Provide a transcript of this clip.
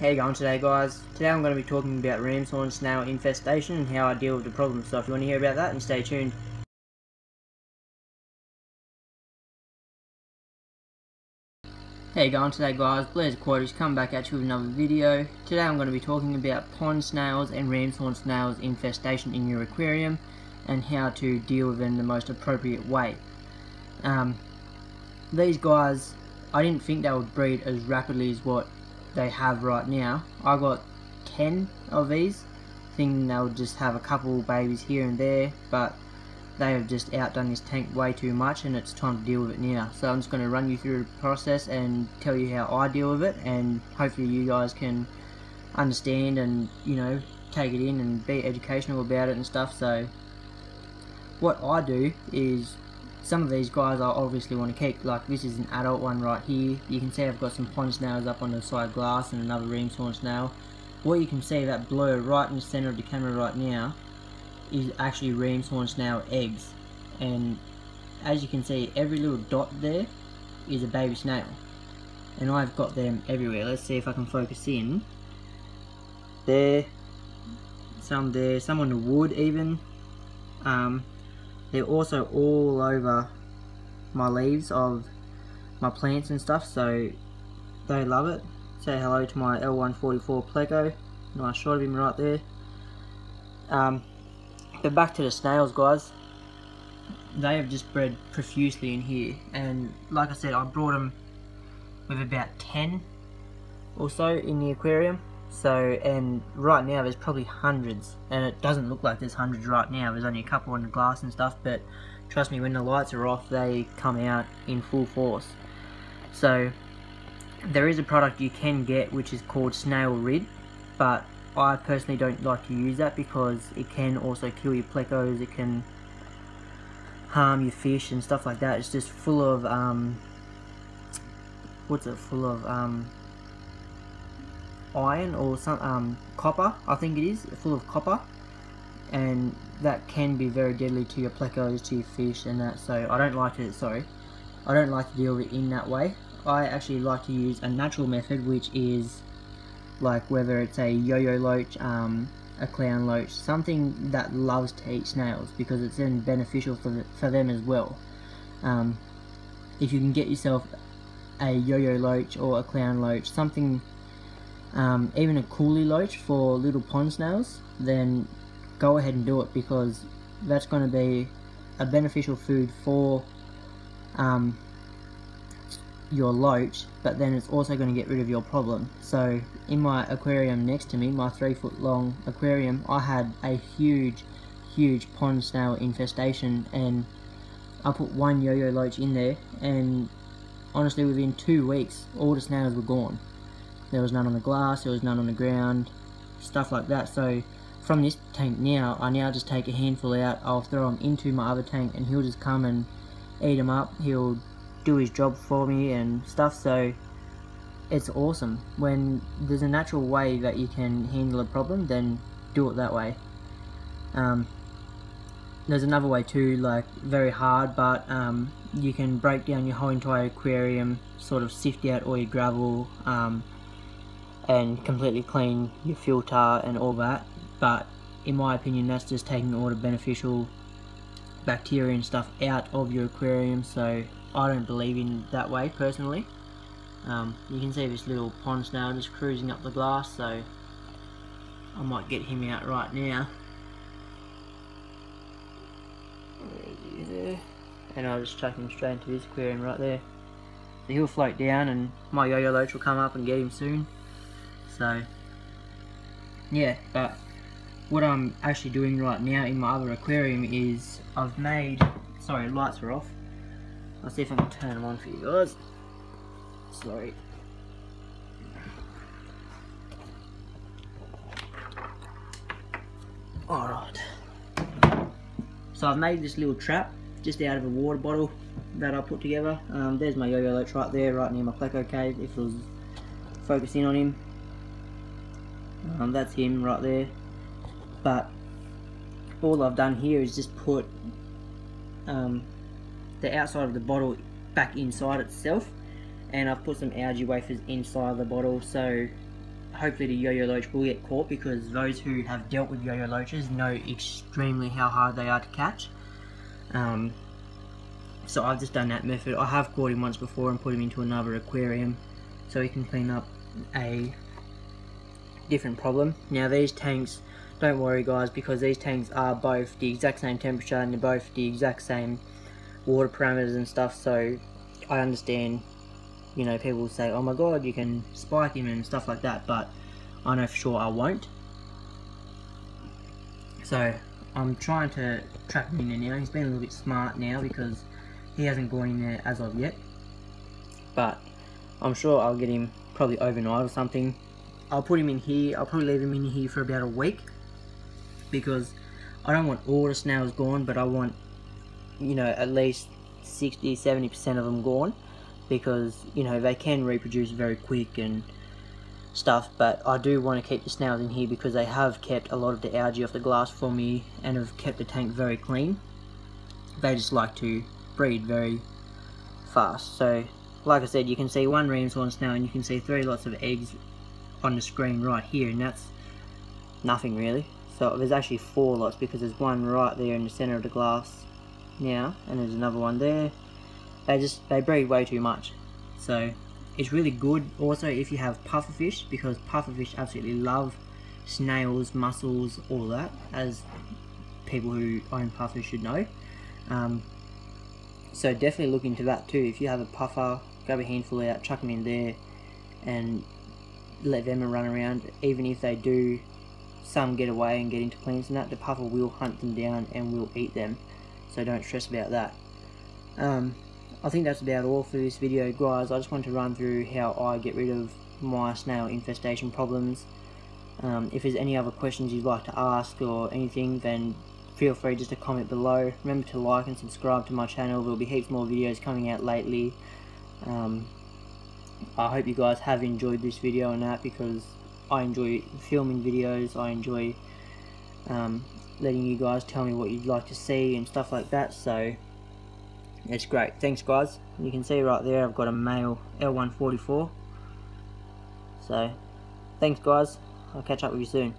How you going today guys? Today I'm going to be talking about ram's horn snail infestation and how I deal with the problem. So if you want to hear about that, then stay tuned. How you going today guys? Blair's Aquatics come back at you with another video. Today I'm going to be talking about pond snails and ram's horn snails infestation in your aquarium and how to deal with them the most appropriate way. Um, these guys, I didn't think they would breed as rapidly as what they have right now. I got 10 of these, thinking they'll just have a couple babies here and there, but they have just outdone this tank way too much and it's time to deal with it now. So I'm just going to run you through the process and tell you how I deal with it and hopefully you guys can understand and, you know, take it in and be educational about it and stuff. So what I do is some of these guys I obviously want to keep like this is an adult one right here. You can see I've got some pond snails up on the side glass and another ram's horn snail what you can see that blur right in the center of the camera right now is actually ram's horn snail eggs. And as you can see every little dot there is a baby snail. And I've got them everywhere. Let's see if I can focus in. There some there some on the wood even. Um, they're also all over my leaves of my plants and stuff, so they love it. Say hello to my L144 Pleco. Nice shot of him right there. Um, but back to the snails, guys. They have just bred profusely in here, and like I said, I brought them with about 10 or so in the aquarium. So, and right now there's probably hundreds, and it doesn't look like there's hundreds right now. There's only a couple on the glass and stuff, but trust me, when the lights are off, they come out in full force. So, there is a product you can get which is called Snail Rid, but I personally don't like to use that because it can also kill your plecos, it can harm your fish and stuff like that. It's just full of, um, what's it full of, um, iron or some um, copper I think it is full of copper. And that can be very deadly to your plecos to your fish and that so I don't like it sorry. I don't like to deal with it in that way. I actually like to use a natural method which is like whether it's a yo-yo loach um, a clown loach something that loves to eat snails because it's then beneficial for, the, for them as well. Um, if you can get yourself a yo-yo loach or a clown loach something um, even a coolie loach for little pond snails, then go ahead and do it because that's going to be a beneficial food for um, your loach, but then it's also going to get rid of your problem. So in my aquarium next to me, my three foot long aquarium, I had a huge, huge pond snail infestation and I put one yo-yo loach in there and honestly within two weeks all the snails were gone there was none on the glass, there was none on the ground, stuff like that. So from this tank now, I now just take a handful out, I'll throw them into my other tank and he'll just come and eat them up. He'll do his job for me and stuff. So it's awesome. When there's a natural way that you can handle a problem, then do it that way. Um, there's another way too, like very hard, but um, you can break down your whole entire aquarium, sort of sift out all your gravel, um, and completely clean your filter and all that but in my opinion that's just taking all the beneficial bacteria and stuff out of your aquarium so I don't believe in that way personally. Um, you can see this little pond snail just cruising up the glass so I might get him out right now. And I'll just chuck him straight into this aquarium right there. He'll float down and my yo-yo loach will come up and get him soon so yeah but what I'm actually doing right now in my other aquarium is I've made sorry lights are off. I'll see if I can turn them on for you guys. Sorry. Alright. So I've made this little trap just out of a water bottle that I put together. Um, there's my yo-yo loach right there right near my pleco cave if it was focusing on him um, that's him right there but all I've done here is just put um, the outside of the bottle back inside itself and I've put some algae wafers inside the bottle so hopefully the yo-yo loach will get caught because those who have dealt with yo-yo loaches know extremely how hard they are to catch. Um, so I've just done that method. I have caught him once before and put him into another aquarium so he can clean up a different problem. Now these tanks, don't worry guys, because these tanks are both the exact same temperature and they're both the exact same water parameters and stuff, so I understand, you know, people say, oh my god, you can spike him and stuff like that, but I know for sure I won't. So, I'm trying to trap him in there now. He's been a little bit smart now because he hasn't gone in there as of yet. But, I'm sure I'll get him probably overnight or something. I'll put him in here, I'll probably leave him in here for about a week because I don't want all the snails gone, but I want, you know, at least 60 70% of them gone because, you know, they can reproduce very quick and stuff, but I do want to keep the snails in here because they have kept a lot of the algae off the glass for me and have kept the tank very clean. They just like to breed very fast, so like I said, you can see one Ramshorn snail and you can see three lots of eggs on the screen right here and that's nothing really. So there's actually four lots because there's one right there in the center of the glass now and there's another one there. They just they breed way too much. So it's really good. Also if you have pufferfish because pufferfish absolutely love snails mussels all that as people who own puffer should know. Um, so definitely look into that too. If you have a puffer grab a handful out chuck them in there and let them run around, even if they do some get away and get into plants and that, the puffer will hunt them down and will eat them. So don't stress about that. Um, I think that's about all for this video guys. I just want to run through how I get rid of my snail infestation problems. Um, if there's any other questions you'd like to ask or anything then feel free just to comment below. Remember to like and subscribe to my channel. There will be heaps more videos coming out lately. Um, I hope you guys have enjoyed this video and that because I enjoy filming videos, I enjoy um, letting you guys tell me what you'd like to see and stuff like that, so it's great. Thanks guys. You can see right there I've got a male L144. So, thanks guys. I'll catch up with you soon.